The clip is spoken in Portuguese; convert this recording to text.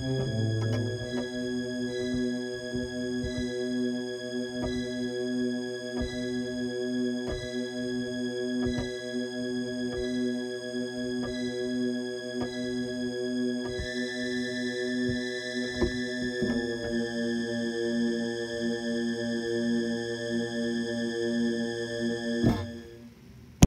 Música